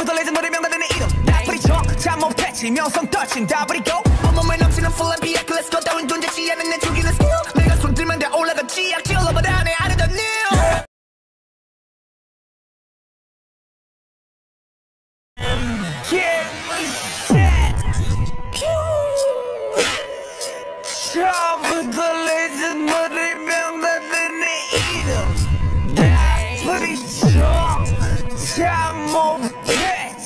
처음부터 레전더리 명단의 이름 다 뿌리쳐 잠못 패치 명성 떨친 다 버리고 온몸에 넘치는 full and 비약 Let's go 따윈 존재치 않은 내 죽이는 skill 내가 손들면 다 올라가 지약 질러보다 내 아래던 new Yeah, set. 처음부터 레전더리 명단의 이름 다 뿌리쳐 잠못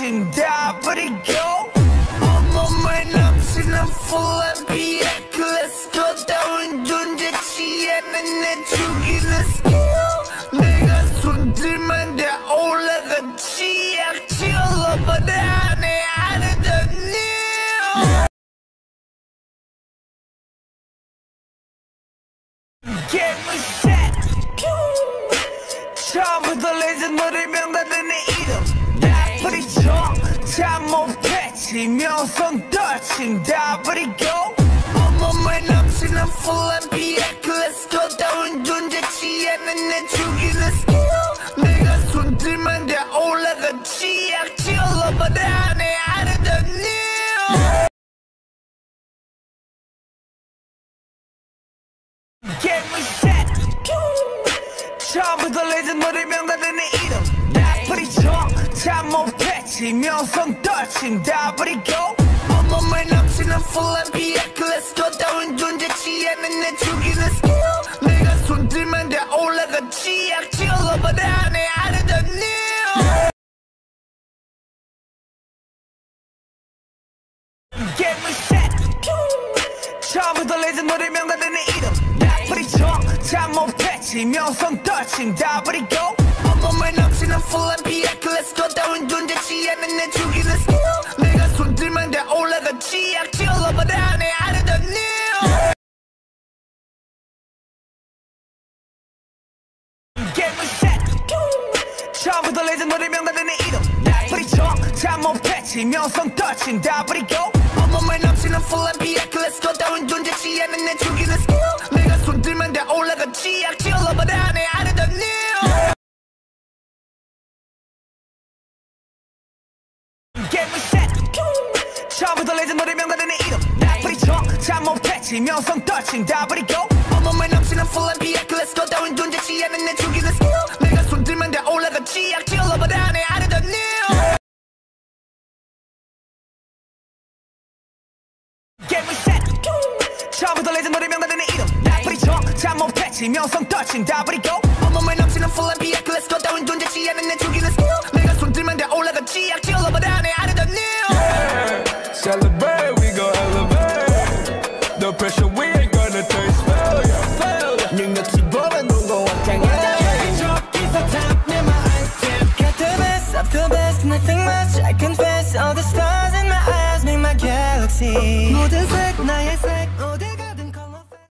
and die, but it go. I'm on my nuts and I'm full of BX. Let's go down and do the she and then you get a skill. Nigga, so demand that all of the GX chill up and down and out of the new. Get me set. Chop with the laser, no remember the name. 명단의 이름 다 뿌리쳐 잠못 패치 명성 떨친 다 버리고 온몸에 넘치는 full and 비약 Let's go 따윈 존재치 않은 내 죽이는 skill 내가 손들만 다 올라가 지약 질러버려 내 아래던 new 게임을 set 처음부터 레전더리 명단의 이름 다 뿌리쳐. 잠못 패치 명성 떨친 다. 버리고. 온몸에 넘치는 full and 비약 Let's go 따윈 존재치 않은 내 죽이는 skill. 내가 손들만 다 올라가 지약. 질러버려 내 아래던 new 레전더리 명단의 이름 다 뿌리쳐. 잠못 패치 명성 떨친 다. 넘치는 full and 비약 Let's go 따윈 존재치 않은 내 죽이는 skill 내가 손들만 다 올라가 지약 질러버려 내 아래던 new 게임을 set 처음부터 레전더리 명단의 이름 다 뿌리쳐 잠못 패치 명성 떨친 다 버리고 온몸에 넘치는 full and 비약 Let's go 따윈 존재치 않은 내 죽이는 skill 게임을 set. 처음부터 레전더리 명단의 이름 다 뿌리쳐 잠못 패치 명성 떨친 다 버리고 온몸에 넘치는 full and 비약 Let's go 따윈 존재치 않은 내 죽이는 skill. 내가 손들만 다 올라가 지약 질러버려 내 아래던 new. 게임을 set. 처음부터 레전더리 명단의 이름 다 뿌리쳐 잠못 패치 명성 떨친 다 버리고 온몸에 넘치는 full and 비약 Let's go 따윈 존재치 않은 내 죽이는 skill nothing much I confess. All the stars in my eyes make my galaxy. 모든 색 나의 색 어디가